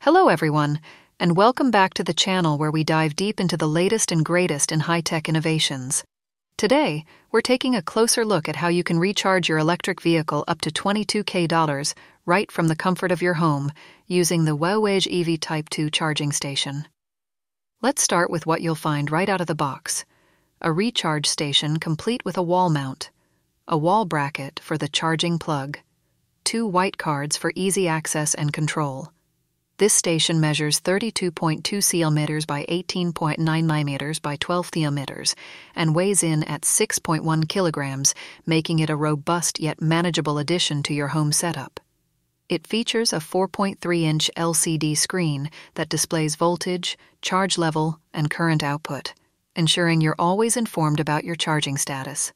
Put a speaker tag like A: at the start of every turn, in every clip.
A: Hello, everyone, and welcome back to the channel where we dive deep into the latest and greatest in high tech innovations. Today, we're taking a closer look at how you can recharge your electric vehicle up to 22K dollars right from the comfort of your home using the WOUEJ EV Type 2 charging station. Let's start with what you'll find right out of the box a recharge station complete with a wall mount, a wall bracket for the charging plug, two white cards for easy access and control. This station measures 32.2 cm by 18.9 mm by 12 theometers and weighs in at 6.1 kilograms, making it a robust yet manageable addition to your home setup. It features a 4.3 inch LCD screen that displays voltage, charge level, and current output, ensuring you're always informed about your charging status.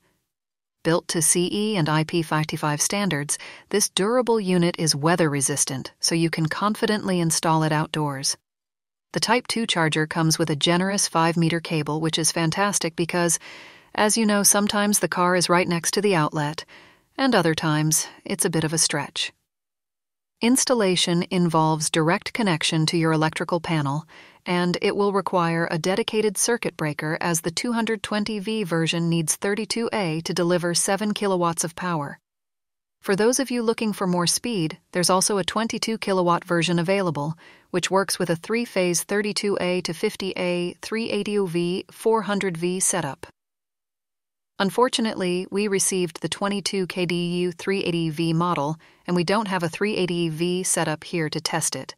A: Built to CE and IP55 standards, this durable unit is weather resistant, so you can confidently install it outdoors. The Type 2 charger comes with a generous 5 meter cable, which is fantastic because, as you know, sometimes the car is right next to the outlet, and other times it's a bit of a stretch. Installation involves direct connection to your electrical panel, and it will require a dedicated circuit breaker as the 220V version needs 32A to deliver 7 kilowatts of power. For those of you looking for more speed, there's also a 22 kilowatt version available, which works with a three phase 32A to 50A 380V 400V setup. Unfortunately, we received the 22 kDU 380V model, and we don't have a 380V setup here to test it.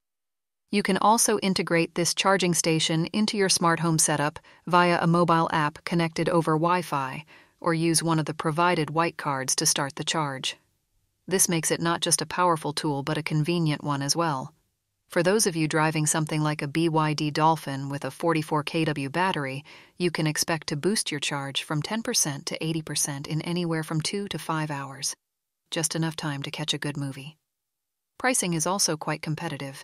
A: You can also integrate this charging station into your smart home setup via a mobile app connected over Wi Fi, or use one of the provided white cards to start the charge. This makes it not just a powerful tool, but a convenient one as well. For those of you driving something like a BYD Dolphin with a 44 kW battery, you can expect to boost your charge from 10% to 80% in anywhere from 2 to 5 hours. Just enough time to catch a good movie. Pricing is also quite competitive.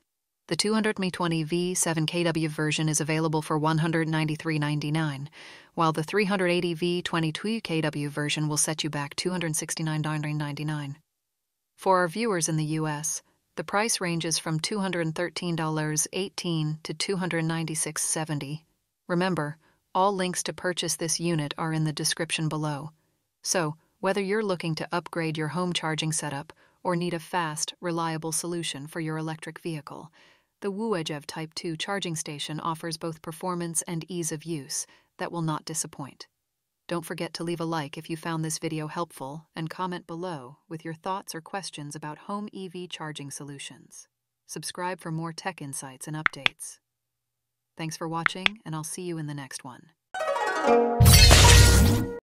A: The 220V 7kW version is available for $193.99, while the 380V 22kW version will set you back $269.99. For our viewers in the US, the price ranges from $213.18 to $296.70. Remember, all links to purchase this unit are in the description below. So, whether you're looking to upgrade your home charging setup or need a fast, reliable solution for your electric vehicle, the WOUEJ Type 2 charging station offers both performance and ease of use that will not disappoint. Don't forget to leave a like if you found this video helpful and comment below with your thoughts or questions about home EV charging solutions. Subscribe for more tech insights and updates. Thanks for watching, and I'll see you in the next one.